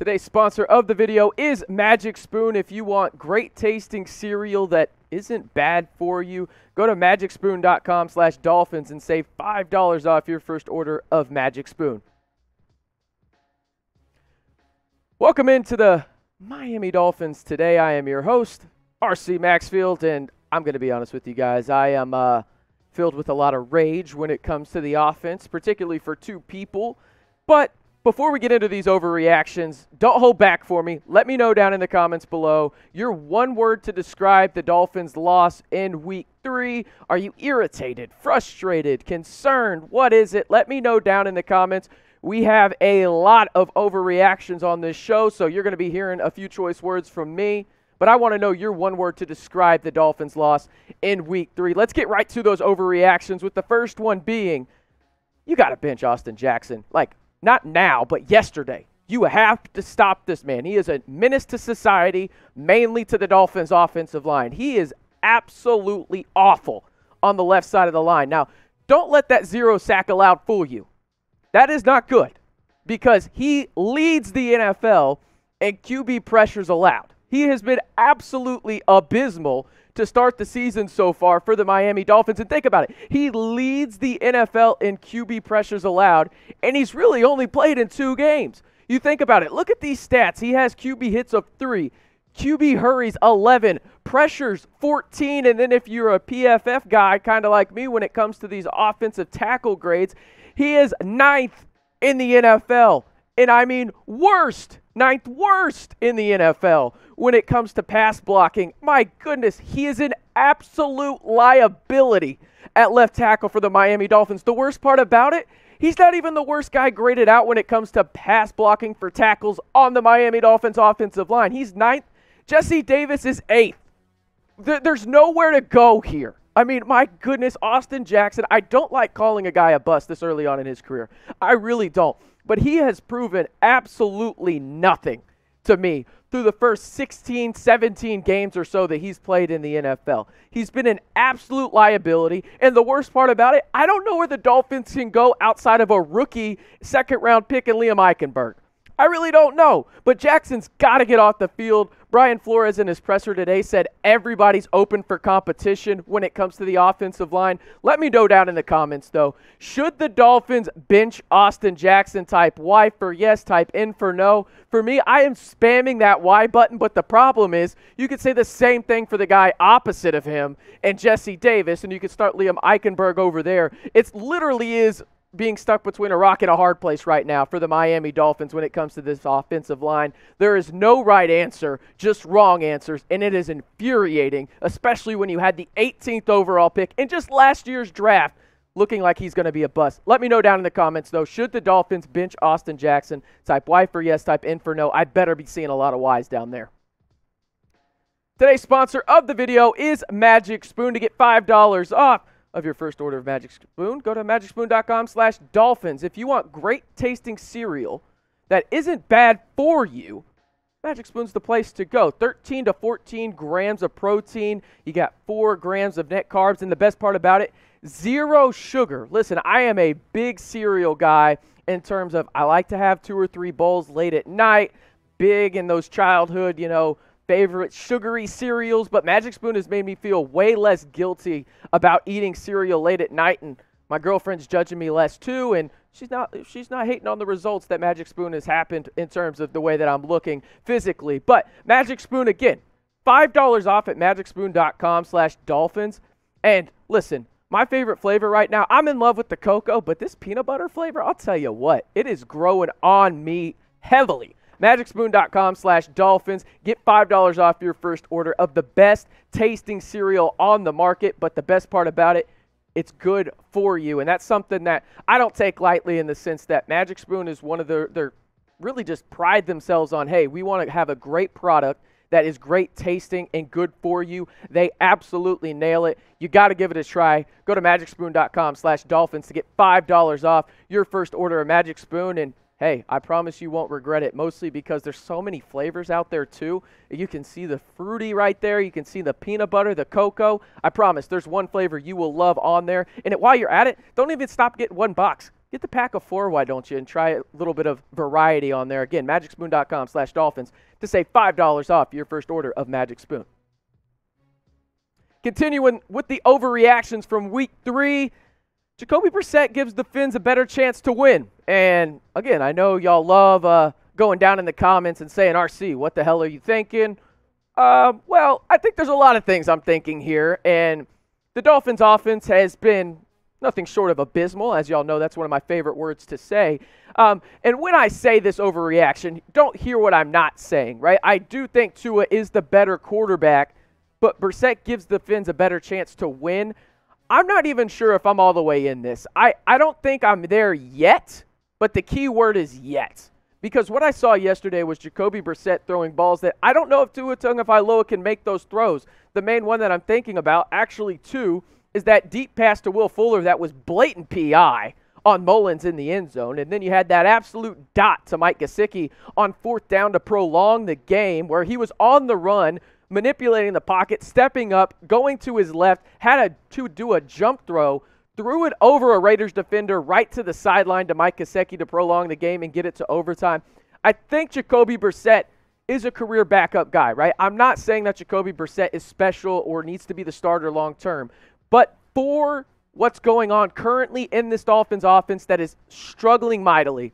Today's sponsor of the video is Magic Spoon. If you want great tasting cereal that isn't bad for you, go to magicspoon.com slash dolphins and save $5 off your first order of Magic Spoon. Welcome into the Miami Dolphins today. I am your host, RC Maxfield, and I'm going to be honest with you guys. I am uh, filled with a lot of rage when it comes to the offense, particularly for two people. But before we get into these overreactions, don't hold back for me. Let me know down in the comments below your one word to describe the Dolphins' loss in week three. Are you irritated, frustrated, concerned? What is it? Let me know down in the comments. We have a lot of overreactions on this show, so you're going to be hearing a few choice words from me. But I want to know your one word to describe the Dolphins' loss in week three. Let's get right to those overreactions, with the first one being you got to bench Austin Jackson. Like, not now, but yesterday. You have to stop this man. He is a menace to society, mainly to the Dolphins' offensive line. He is absolutely awful on the left side of the line. Now, don't let that zero sack allowed fool you. That is not good because he leads the NFL in QB pressures allowed. He has been absolutely abysmal to start the season so far for the Miami Dolphins. And think about it. He leads the NFL in QB pressures allowed, and he's really only played in two games. You think about it. Look at these stats. He has QB hits of three, QB hurries 11, pressures 14. And then if you're a PFF guy, kind of like me, when it comes to these offensive tackle grades, he is ninth in the NFL. And I mean, worst, ninth worst in the NFL when it comes to pass blocking. My goodness, he is an absolute liability at left tackle for the Miami Dolphins. The worst part about it, he's not even the worst guy graded out when it comes to pass blocking for tackles on the Miami Dolphins offensive line. He's ninth. Jesse Davis is eighth. There's nowhere to go here. I mean, my goodness, Austin Jackson, I don't like calling a guy a bust this early on in his career. I really don't. But he has proven absolutely nothing to me through the first 16, 17 games or so that he's played in the NFL. He's been an absolute liability. And the worst part about it, I don't know where the Dolphins can go outside of a rookie second round pick in Liam Eichenberg. I really don't know. But Jackson's got to get off the field. Brian Flores in his presser today said everybody's open for competition when it comes to the offensive line. Let me know down in the comments, though. Should the Dolphins bench Austin Jackson? Type Y for yes, type N for no. For me, I am spamming that Y button, but the problem is you could say the same thing for the guy opposite of him and Jesse Davis, and you could start Liam Eichenberg over there. It literally is being stuck between a rock and a hard place right now for the Miami Dolphins when it comes to this offensive line. There is no right answer, just wrong answers, and it is infuriating, especially when you had the 18th overall pick in just last year's draft looking like he's going to be a bust. Let me know down in the comments, though. Should the Dolphins bench Austin Jackson? Type Y for yes, type N for no. I better be seeing a lot of Y's down there. Today's sponsor of the video is Magic Spoon to get $5 off of your first order of Magic Spoon, go to magicspoon.com slash dolphins. If you want great tasting cereal that isn't bad for you, Magic Spoon's the place to go. 13 to 14 grams of protein. You got 4 grams of net carbs. And the best part about it, zero sugar. Listen, I am a big cereal guy in terms of I like to have two or three bowls late at night. Big in those childhood, you know, favorite sugary cereals, but Magic Spoon has made me feel way less guilty about eating cereal late at night and my girlfriend's judging me less too and she's not she's not hating on the results that Magic Spoon has happened in terms of the way that I'm looking physically. But Magic Spoon again, $5 off at magicspoon.com/dolphins. And listen, my favorite flavor right now, I'm in love with the cocoa, but this peanut butter flavor, I'll tell you what, it is growing on me heavily magicspoon.com slash dolphins. Get $5 off your first order of the best tasting cereal on the market. But the best part about it, it's good for you. And that's something that I don't take lightly in the sense that Magic Spoon is one of their, their really just pride themselves on, hey, we want to have a great product that is great tasting and good for you. They absolutely nail it. You got to give it a try. Go to magicspoon.com slash dolphins to get $5 off your first order of Magic Spoon. And hey, I promise you won't regret it, mostly because there's so many flavors out there too. You can see the fruity right there. You can see the peanut butter, the cocoa. I promise there's one flavor you will love on there. And while you're at it, don't even stop getting one box. Get the pack of four, why don't you, and try a little bit of variety on there. Again, magicspoon.com slash dolphins to save $5 off your first order of Magic Spoon. Continuing with the overreactions from week three, Jacoby Brissett gives the Fins a better chance to win. And again, I know y'all love uh, going down in the comments and saying, RC, what the hell are you thinking? Uh, well, I think there's a lot of things I'm thinking here. And the Dolphins' offense has been nothing short of abysmal. As y'all know, that's one of my favorite words to say. Um, and when I say this overreaction, don't hear what I'm not saying, right? I do think Tua is the better quarterback, but Brissett gives the Fins a better chance to win. I'm not even sure if I'm all the way in this. I, I don't think I'm there yet, but the key word is yet. Because what I saw yesterday was Jacoby Brissett throwing balls that I don't know if Tua Tagovailoa can make those throws. The main one that I'm thinking about, actually two, is that deep pass to Will Fuller that was blatant PI on Mullens in the end zone. And then you had that absolute dot to Mike Gesicki on fourth down to prolong the game where he was on the run, manipulating the pocket, stepping up, going to his left, had a, to do a jump throw, threw it over a Raiders defender right to the sideline to Mike Gesicki to prolong the game and get it to overtime. I think Jacoby Brissett is a career backup guy, right? I'm not saying that Jacoby Brissett is special or needs to be the starter long term, but for what's going on currently in this Dolphins offense that is struggling mightily,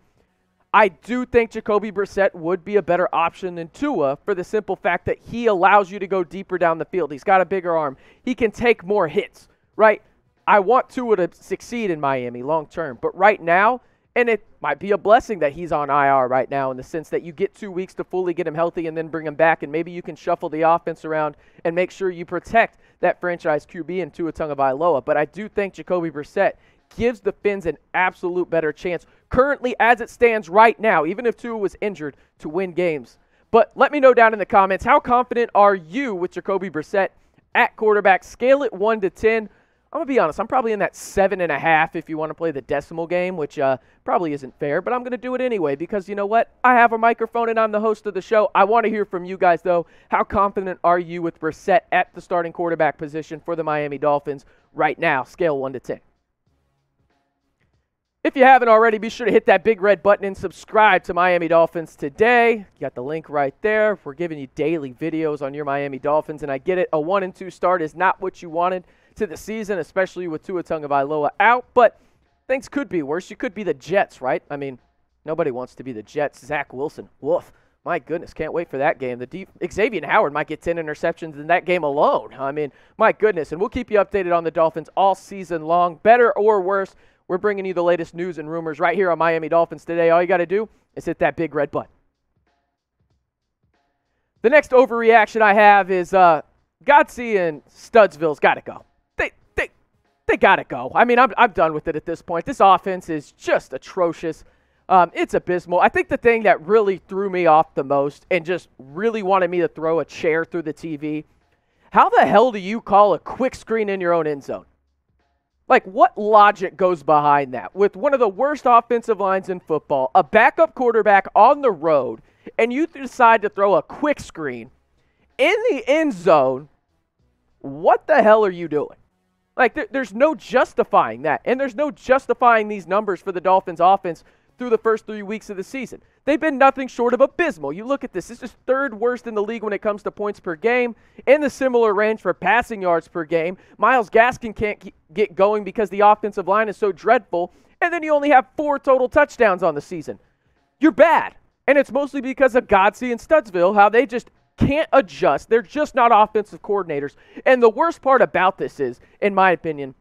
I do think Jacoby Brissett would be a better option than Tua for the simple fact that he allows you to go deeper down the field. He's got a bigger arm. He can take more hits, right? I want Tua to succeed in Miami long term, but right now, and it might be a blessing that he's on IR right now in the sense that you get two weeks to fully get him healthy and then bring him back, and maybe you can shuffle the offense around and make sure you protect that franchise QB in Tua Tagovailoa. But I do think Jacoby Brissett gives the Fins an absolute better chance currently as it stands right now, even if Tua was injured, to win games. But let me know down in the comments how confident are you with Jacoby Brissett at quarterback? Scale it 1 to 10. I'm going to be honest, I'm probably in that 7.5 if you want to play the decimal game, which uh, probably isn't fair, but I'm going to do it anyway because you know what? I have a microphone and I'm the host of the show. I want to hear from you guys, though. How confident are you with Brissett at the starting quarterback position for the Miami Dolphins right now? Scale 1 to 10. If you haven't already, be sure to hit that big red button and subscribe to Miami Dolphins today. You got the link right there. We're giving you daily videos on your Miami Dolphins, and I get it. A one and two start is not what you wanted to the season, especially with Tua Tagovailoa out. But things could be worse. You could be the Jets, right? I mean, nobody wants to be the Jets. Zach Wilson, woof. My goodness, can't wait for that game. The deep, Xavier Howard might get 10 interceptions in that game alone. I mean, my goodness. And we'll keep you updated on the Dolphins all season long, better or worse. We're bringing you the latest news and rumors right here on Miami Dolphins today. All you got to do is hit that big red button. The next overreaction I have is uh, Godsey and Studesville's got to go. They, got to go. I mean, I'm, I'm done with it at this point. This offense is just atrocious. Um, it's abysmal. I think the thing that really threw me off the most and just really wanted me to throw a chair through the TV how the hell do you call a quick screen in your own end zone? Like, what logic goes behind that? With one of the worst offensive lines in football, a backup quarterback on the road, and you decide to throw a quick screen in the end zone, what the hell are you doing? Like, there, there's no justifying that. And there's no justifying these numbers for the Dolphins offense through the first three weeks of the season. They've been nothing short of abysmal. You look at this, this is third worst in the league when it comes to points per game, in the similar range for passing yards per game. Myles Gaskin can't get going because the offensive line is so dreadful, and then you only have four total touchdowns on the season. You're bad. And it's mostly because of Godsey and Studesville, how they just can't adjust. They're just not offensive coordinators. And the worst part about this is, in my opinion,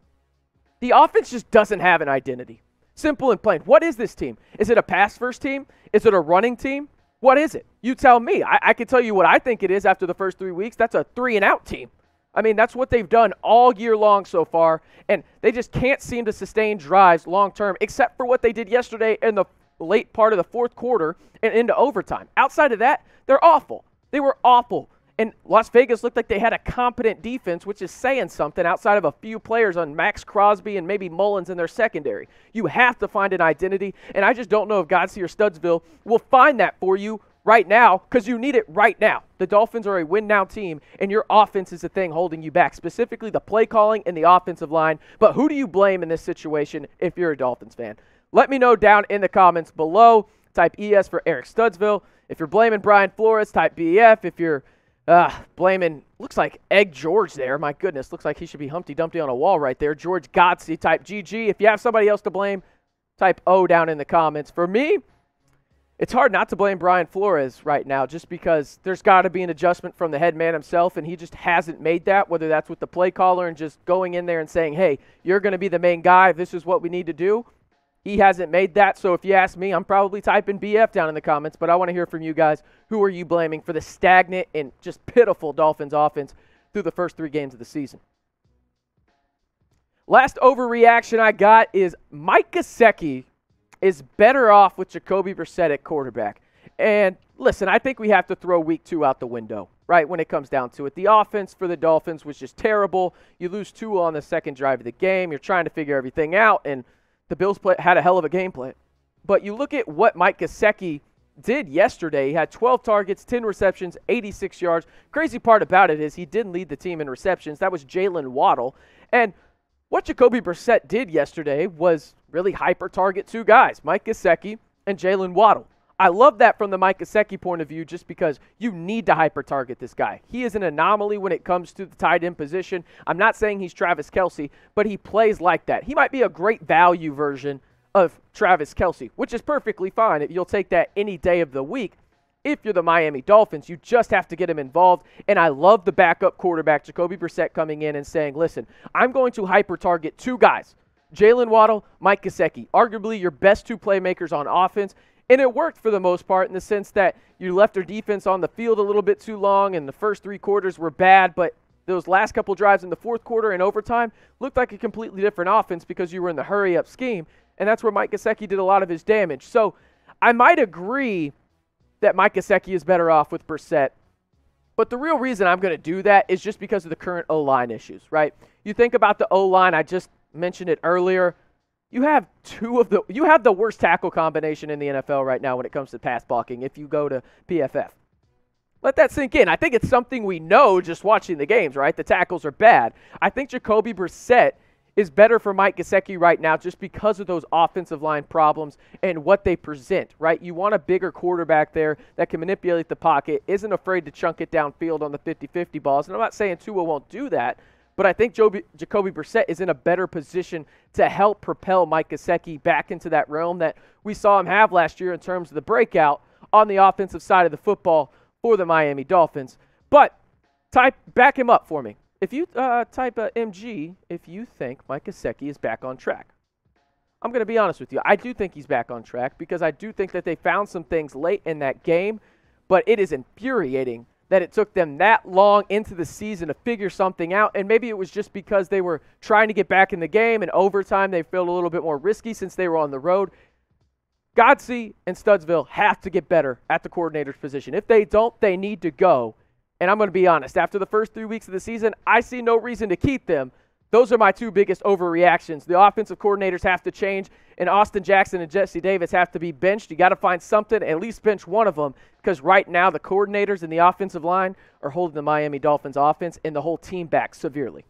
the offense just doesn't have an identity. Simple and plain. What is this team? Is it a pass first team? Is it a running team? What is it? You tell me. I, I can tell you what I think it is after the first three weeks. That's a three and out team. I mean, that's what they've done all year long so far, and they just can't seem to sustain drives long term, except for what they did yesterday in the late part of the fourth quarter and into overtime. Outside of that, they're awful. They were awful. And Las Vegas looked like they had a competent defense, which is saying something outside of a few players on Maxx Crosby and maybe Mullens in their secondary. You have to find an identity, and I just don't know if Godsey or Studesville will find that for you right now because you need it right now. The Dolphins are a win now team, and your offense is the thing holding you back, specifically the play calling and the offensive line. But who do you blame in this situation if you're a Dolphins fan? Let me know down in the comments below. Type ES for Eric Studesville. If you're blaming Brian Flores, type BF. If you're uh, blaming, looks like Egg George there. My goodness, looks like he should be Humpty Dumpty on a wall right there. George Godsey, type GG. If you have somebody else to blame, type O down in the comments. For me, it's hard not to blame Brian Flores right now just because there's got to be an adjustment from the head man himself, and he just hasn't made that, whether that's with the play caller and just going in there and saying, hey, you're going to be the main guy. This is what we need to do. He hasn't made that. So if you ask me, I'm probably typing BF down in the comments, but I want to hear from you guys. Who are you blaming for the stagnant and just pitiful Dolphins offense through the first three games of the season? Last overreaction I got is Mike Gesicki is better off with Jacoby Brissett at quarterback. And listen, I think we have to throw week two out the window, right, when it comes down to it. The offense for the Dolphins was just terrible. You lose Tua on the second drive of the game. You're trying to figure everything out, and the Bills play, had a hell of a game plan. But you look at what Mike Gesicki did yesterday. He had 12 targets, 10 receptions, 86 yards. Crazy part about it is he didn't lead the team in receptions. That was Jaylen Waddle. And what Jacoby Brissett did yesterday was really hyper target two guys, Mike Gesicki and Jaylen Waddle. I love that from the Mike Gesicki point of view just because you need to hyper target this guy. He is an anomaly when it comes to the tight end position. I'm not saying he's Travis Kelce, but he plays like that. He might be a great value version of Travis Kelce, which is perfectly fine if you'll take that any day of the week. If you're the Miami Dolphins, you just have to get him involved. And I love the backup quarterback, Jacoby Brissett, coming in and saying, listen, I'm going to hyper target two guys Jaylen Waddle, Mike Gesicki, arguably your best two playmakers on offense. And it worked for the most part in the sense that you left their defense on the field a little bit too long, and the first three quarters were bad, but those last couple drives in the fourth quarter and overtime looked like a completely different offense because you were in the hurry up scheme, and that's where Mike Gesicki did a lot of his damage. So I might agree that Mike Gesicki is better off with Brissett, but the real reason I'm going to do that is just because of the current O line issues, right? You think about the O line, I just mentioned it earlier. You have two of the you have the worst tackle combination in the NFL right now when it comes to pass blocking if you go to PFF. Let that sink in. I think it's something we know just watching the games, right? The tackles are bad. I think Jacoby Brissett is better for Mike Gesicki right now just because of those offensive line problems and what they present, right? You want a bigger quarterback there that can manipulate the pocket, isn't afraid to chunk it downfield on the 50 50 balls. And I'm not saying Tua won't do that, but I think Joby, Jacoby Brissett is in a better position to help propel Mike Gesicki back into that realm that we saw him have last year in terms of the breakout on the offensive side of the football for the Miami Dolphins. But type back him up for me. If you uh, type uh, MG, if you think Mike Gesicki is back on track. I'm going to be honest with you. I do think he's back on track because I do think that they found some things late in that game, but it is infuriating that it took them that long into the season to figure something out. And maybe it was just because they were trying to get back in the game and overtime they felt a little bit more risky since they were on the road. Godsey and Studesville have to get better at the coordinator's position. If they don't, they need to go. And I'm going to be honest, after the first three weeks of the season, I see no reason to keep them those are my two biggest overreactions. The offensive coordinators have to change, and Austin Jackson and Jesse Davis have to be benched. You got to find something, at least bench one of them, because right now the coordinators and the offensive line are holding the Miami Dolphins offense and the whole team back severely.